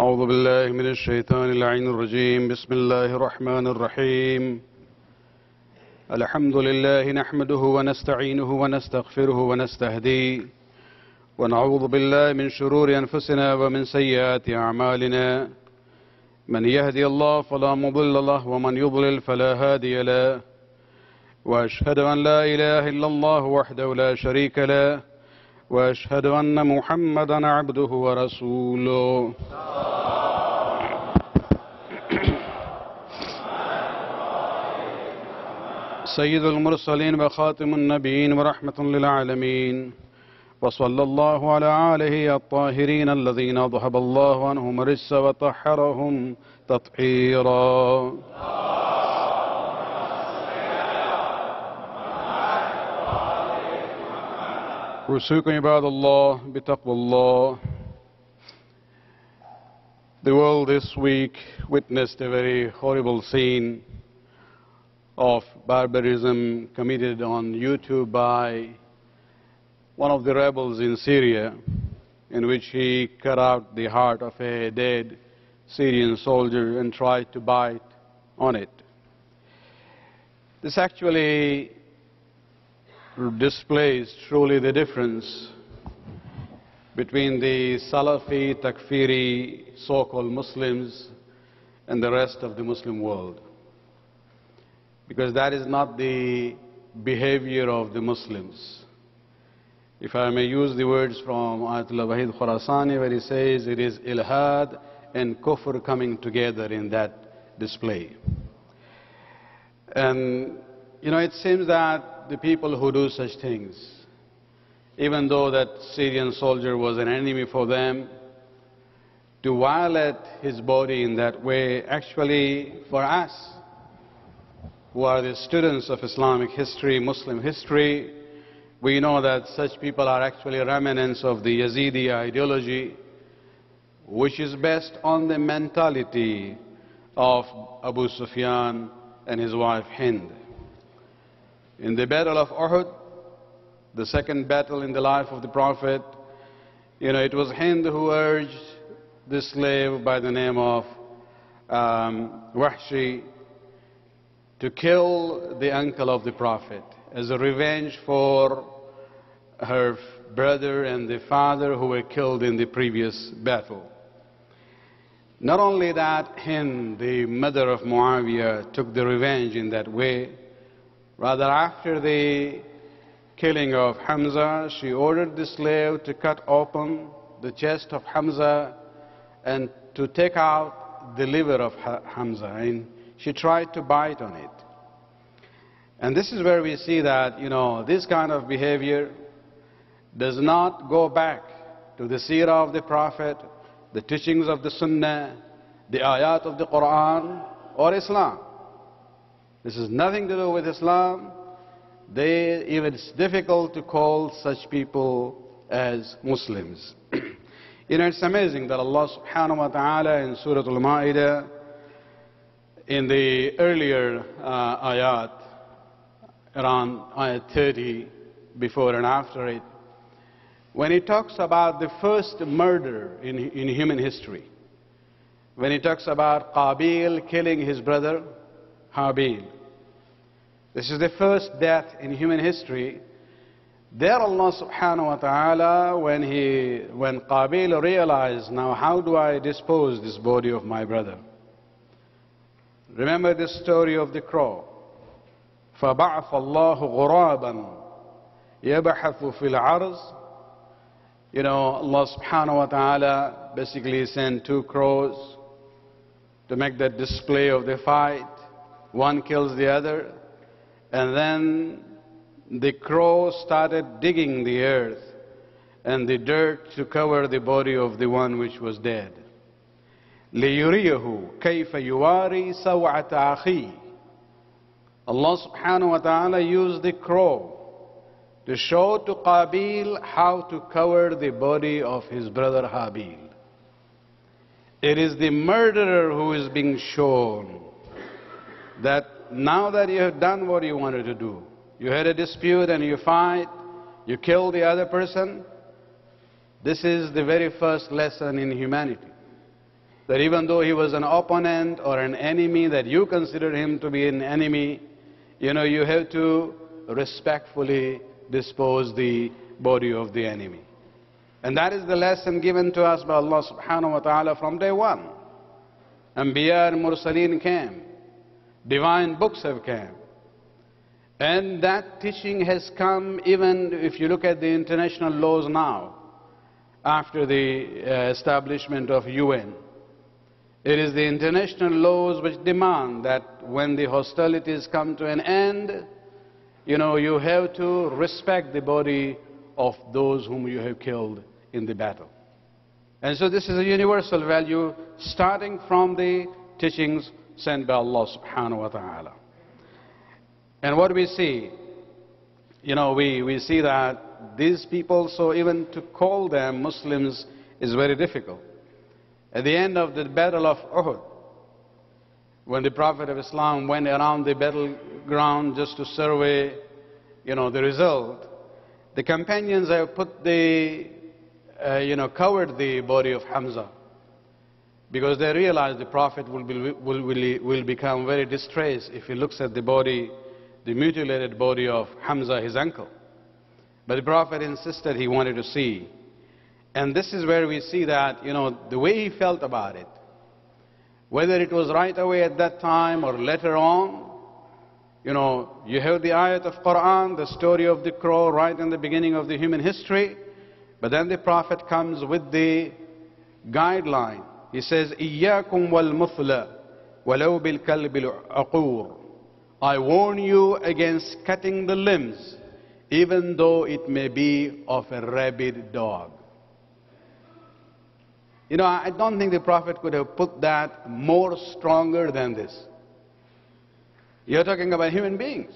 أعوذ بالله من الشيطان اللعين الرجيم. بسم الله الرحمن الرحيم. الحمد لله نحمده ونستعينه ونستغفره ونستهديه. ونعوذ بالله من شرور أنفسنا ومن سيئات أعمالنا. من يهدي الله فلا مضل له ومن يضلل فلا هادي له. وأشهد أن لا إله إلا الله وحده لا شريك له. وأشهد أن محمدا عبده ورسوله. سيد المرسلين وخاتم النبيين ورحمة للعالمين. وصلى الله على آله الطاهرين الذين أذهب الله عنهم الرجس وطهرهم تطهيرا. أوصيكم عباد الله بتقوى الله The world this week witnessed a very horrible scene of barbarism committed on YouTube by one of the rebels in Syria, in which he cut out the heart of a dead Syrian soldier and tried to bite on it. This actually displays truly the difference between the Salafi, Takfiri, so-called Muslims and the rest of the Muslim world. Because that is not the behavior of the Muslims. If I may use the words from Ayatollah Wahid Khurasani where he says it is ilhad and kufr coming together in that display. And, you know, it seems that the people who do such things, even though that Syrian soldier was an enemy for them, to violate his body in that way, actually, for us, who are the students of Islamic history, Muslim history, we know that such people are actually remnants of the Yazidi ideology, which is based on the mentality of Abu Sufyan and his wife Hind. In the Battle of Uhud, the second battle in the life of the Prophet, you know, it was Hind who urged the slave by the name of um, Wahshi to kill the uncle of the Prophet as a revenge for her brother and the father who were killed in the previous battle. Not only that, Hind, the mother of Muawiyah, took the revenge in that way. Rather, after the killing of Hamza, she ordered the slave to cut open the chest of Hamza and to take out the liver of Hamza. And she tried to bite on it. And this is where we see that, you know, this kind of behavior does not go back to the seerah of the Prophet, the teachings of the Sunnah, the ayat of the Quran, or Islam. This has nothing to do with Islam. They, even it's difficult to call such people as Muslims. you know, it's amazing that Allah subhanahu wa ta'ala in Surah Al-Ma'idah, in the earlier uh, ayat, around ayat 30, before and after it, when he talks about the first murder in, in human history, when he talks about Qabil killing his brother Habil, this is the first death in human history. There Allah subhanahu wa ta'ala, when, he, when Qabil realized, now how do I dispose this body of my brother? Remember the story of the crow. فبعث الله غرابا يبحث في العرض you know, Allah subhanahu wa ta'ala basically sent two crows to make that display of the fight. One kills the other. And then the crow started digging the earth and the dirt to cover the body of the one which was dead. لِيُرِيَهُ كَيْفَ يُوَارِي سَوْعَةَ أَخِيهِ Allah subhanahu wa ta'ala used the crow to show to Qabil how to cover the body of his brother Habil. It is the murderer who is being shown that now that you have done what you wanted to do, you had a dispute and you fight, you kill the other person, this is the very first lesson in humanity. that even though he was an opponent or an enemy, that you consider him to be an enemy, you know, you have to respectfully dispose the body of the enemy. And that is the lesson given to us by Allah subhanahu wa ta'ala from day one. Anbiya and Mursaleen came. Divine books have come. And that teaching has come even if you look at the international laws now, after the uh, establishment of UN. It is the international laws which demand that when the hostilities come to an end, you know, you have to respect the body of those whom you have killed in the battle. And so this is a universal value starting from the teachings sent by Allah subhanahu wa ta'ala. And what we see, you know, we, we see that these people, so even to call them Muslims is very difficult. At the end of the Battle of Uhud, when the Prophet of Islam went around the battleground just to survey, you know, the result, the companions have put the, uh, you know, covered the body of Hamza because they realized the Prophet will, be, will, will, will become very distressed if he looks at the body, the mutilated body of Hamza, his uncle. But the Prophet insisted he wanted to see. And this is where we see that, you know, the way he felt about it, whether it was right away at that time or later on, you know, you have the ayat of Quran, the story of the crow right in the beginning of the human history, but then the Prophet comes with the guideline. He says, إِيَّاكُمْ وَالْمُثْلَ وَلَوْ بِالْكَلْبِ الْعَقُورِ I warn you against cutting the limbs, even though it may be of a rabid dog. You know, I don't think the Prophet could have put that more stronger than this. You're talking about human beings.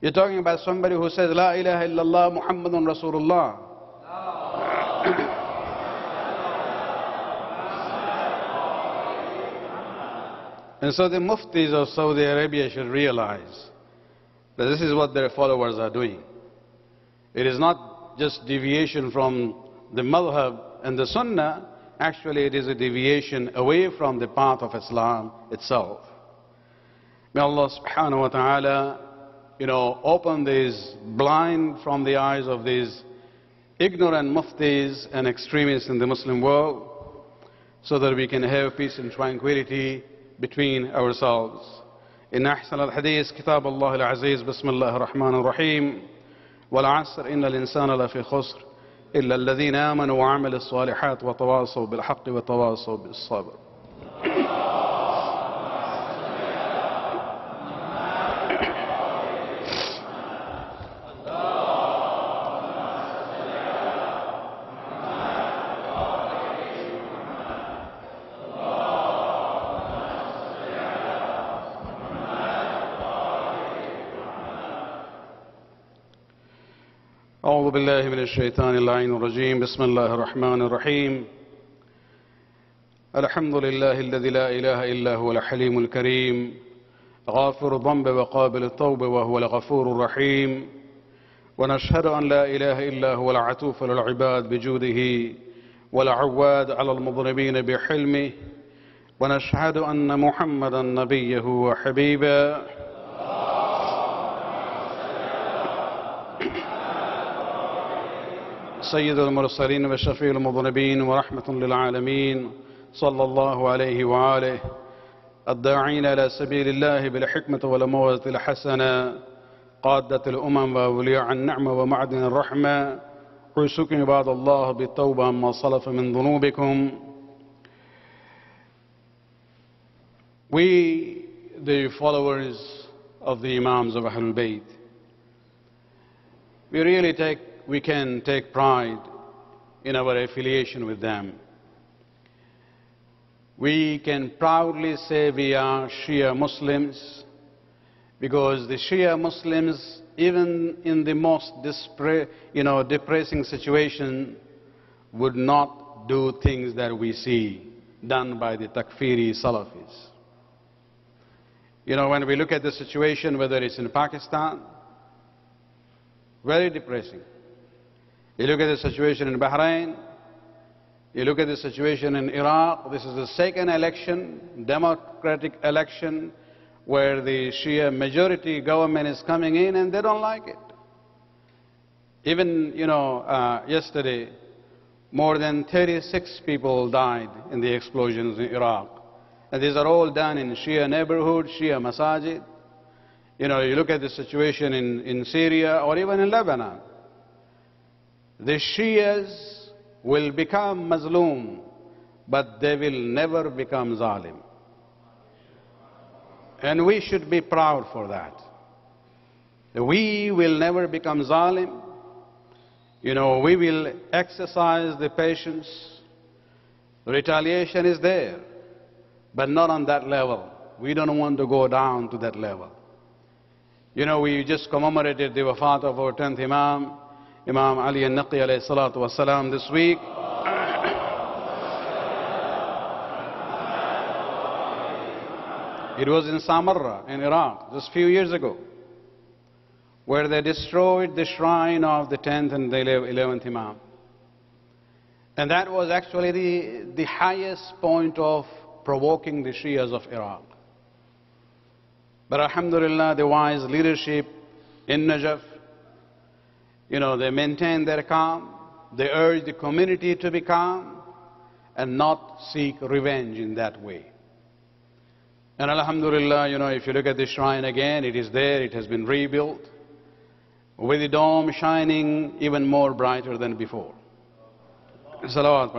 You're talking about somebody who says, La ilaha illallah Muhammadun Rasulullah. And so the muftis of Saudi Arabia should realize that this is what their followers are doing. It is not just deviation from the madhab and the sunnah, Actually, it is a deviation away from the path of Islam itself. May Allah subhanahu wa ta'ala, you know, open these blind from the eyes of these ignorant muftis and extremists in the Muslim world so that we can have peace and tranquility between ourselves. إن أحسن الحديث كتاب الله العزيز. بسم الله الرحمن الرحيم. والعصر إن الإنسان لفي خسر إلا الذين آمنوا وعملوا الصالحات وتواصوا بالحق وتواصوا بالصبر أعوذ بالله من الشيطان اللعين الرجيم. بسم الله الرحمن الرحيم. الحمد لله الذي لا إله إلا هو الحليم الكريم. غافر الذنب وقابل التوب وهو الغفور الرحيم. ونشهد أن لا إله إلا هو العتوف للعباد بجوده والعواد على المظلمين بحلمه. ونشهد أن محمدا نبيه وحبيبه. سيد المرسلين وشفيع المذنبين ورحمة للعالمين صلى الله عليه وآله الداعين إلى سبيل الله بالحكمة والموعظة الحسنة قادة الأمم وأولياء النعمة ومعدن الرحمة عيسكم عباد الله بالتوبة ما صلف من ذنوبكم. We, the followers of the Imams of Ahlul Bayt, we really take we can take pride in our affiliation with them. We can proudly say we are Shia Muslims because the Shia Muslims, even in the most you know, depressing situation, would not do things that we see done by the Takfiri Salafis. You know, when we look at the situation, whether it's in Pakistan, very depressing. You look at the situation in Bahrain, You look at the situation in Iraq, this is the second election, democratic election, where the Shia majority government is coming in and they don't like it. Even, you know, uh, yesterday, more than 36 people died in the explosions in Iraq. And these are all done in Shia neighborhoods, Shia masajid. You know, you look at the situation in, in Syria or even in Lebanon. The Shias will become Mazloom, but they will never become Zalim. And we should be proud for that. We will never become Zalim. You know, we will exercise the patience. Retaliation is there, but not on that level. We don't want to go down to that level. You know, we just commemorated the wafat of our 10th Imam, Imam Ali al-Naqi alayhi salatu wasalam this week. It was in Samarra in Iraq just a few years ago where they destroyed the shrine of the 10th and the 11th Imam. And that was actually the, the highest point of provoking the Shias of Iraq. But Alhamdulillah, the wise leadership in Najaf you know, they maintain their calm. They urge the community to be calm and not seek revenge in that way. And Alhamdulillah, you know, if you look at the shrine again, it is there, it has been rebuilt, with the dome shining even more brighter than before. Salawat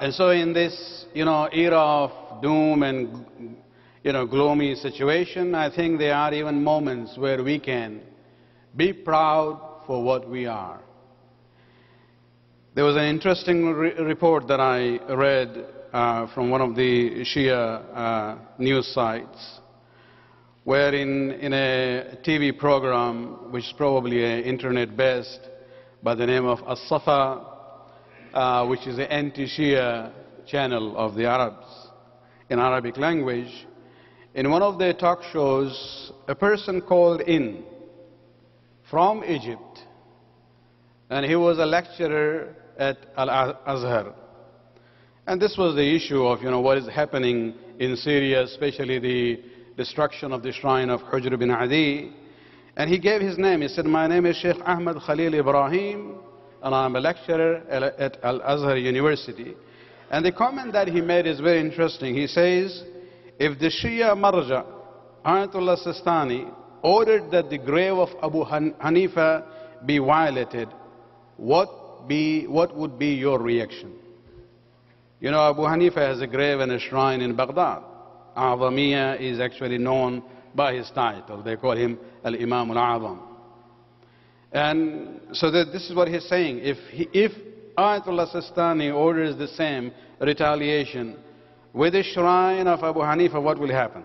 And so in this, you know, era of doom and you know, gloomy situation, I think there are even moments where we can be proud for what we are. There was an interesting re report that I read uh, from one of the Shia uh, news sites, where in, in a TV program, which is probably an internet-based, by the name of As-Safa, uh, which is an anti-Shia channel of the Arabs in Arabic language, in one of their talk shows, a person called in from Egypt, and he was a lecturer at Al-Azhar. And this was the issue of, you know, what is happening in Syria, especially the destruction of the shrine of Hujr bin Adi. And he gave his name. He said, my name is Sheikh Ahmed Khalil Ibrahim, and I'm a lecturer at Al-Azhar University. And the comment that he made is very interesting. He says, if the Shia Marja, Ayatollah Sistani, ordered that the grave of Abu Hanifa be violated, what, be, what would be your reaction? You know, Abu Hanifa has a grave and a shrine in Baghdad. Azamiya is actually known by his title. They call him Al-Imam Al-Azam. And so that this is what he's saying. If, he, if Ayatollah Sistani orders the same retaliation, with the shrine of Abu Hanifa, what will happen?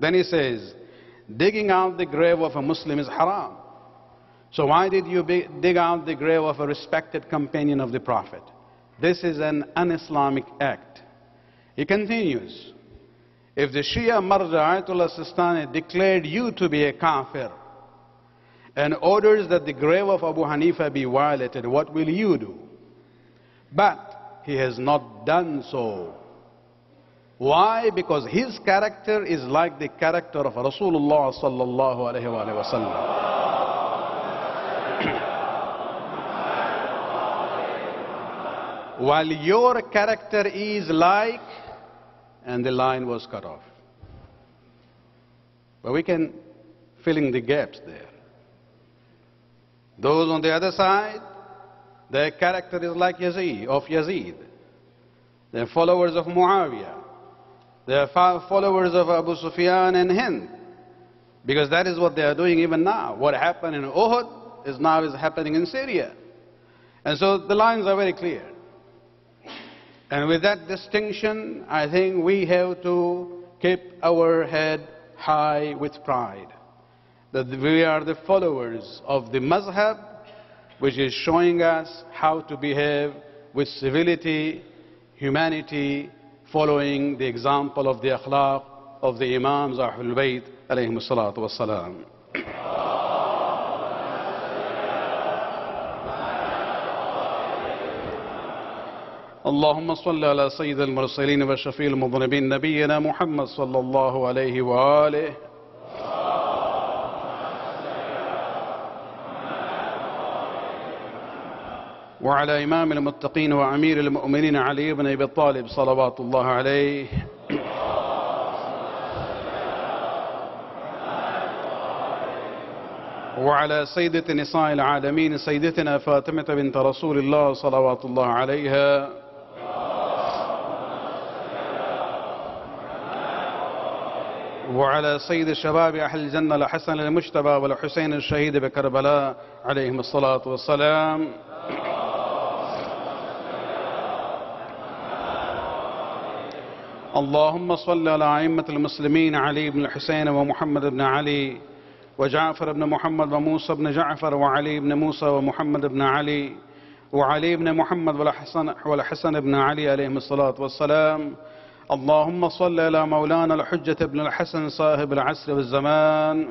Then he says, digging out the grave of a Muslim is haram. So why did you dig out the grave of a respected companion of the Prophet? This is an un-Islamic act. He continues, if the Shia Marja Ayatollah Sistani declared you to be a kafir and orders that the grave of Abu Hanifa be violated, what will you do? But he has not done so. Why? Because his character is like the character of Rasulullah sallallahu alayhi wa sallam. While your character is like, and the line was cut off. But we can fill in the gaps there. Those on the other side, their character is like Yazid, of Yazid. They're followers of Muawiyah. They are followers of Abu Sufyan and Hind. Because that is what they are doing even now. What happened in Uhud is now is happening in Syria. And so the lines are very clear. And with that distinction, I think we have to keep our head high with pride. That we are the followers of the mazhab, which is showing us how to behave with civility, humanity, following the example of the akhlaq of the Imams of Bayt alayhim salatu wassalam. اللهم صل على سيد المرسلين وشفيع المذنبين نبينا محمد صلى الله عليه وآله وعلى إمام المتقين وأمير المؤمنين علي بن أبي طالب صلوات الله عليه. وعلى سيدة نساء العالمين سيدتنا فاطمة بنت رسول الله صلوات الله عليها. وعلى سيد شباب أهل الجنة الحسن المجتبى والحسين الشهيد بكربلاء عليهم الصلاة والسلام. اللهم صل على أئمة المسلمين علي بن الحسين ومحمد بن علي وجعفر بن محمد وموسى بن جعفر وعلي بن موسى ومحمد بن علي وعلي بن محمد والحسن, والحسن بن علي عليهم الصلاة والسلام. اللهم صل على مولانا الحجة بن الحسن صاحب العصر والزمان.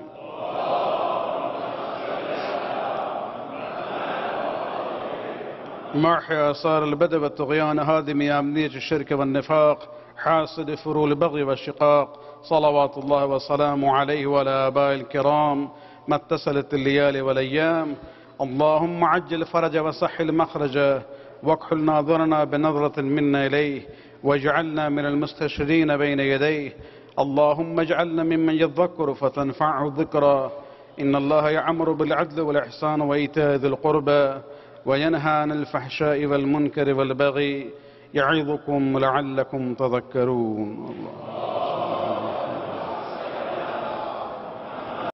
محي آثار البدء والطغيان هادم أمنية الشرك والنفاق. حاسد فرول البغي والشقاق صلوات الله وسلامه عليه وعلى آباء الكرام ما اتصلت الليالي والأيام. اللهم عجل فرج وصح المخرج واكحل ناظرنا بنظرة منا إليه واجعلنا من المستشرين بين يديه. اللهم اجعلنا ممن يذكر فتنفعه الذكرى. إن الله يعمر بالعدل والإحسان وإيتاء ذي القربى وينهى عن الفحشاء والمنكر والبغي. يعظكم لعلكم تذكرون. الله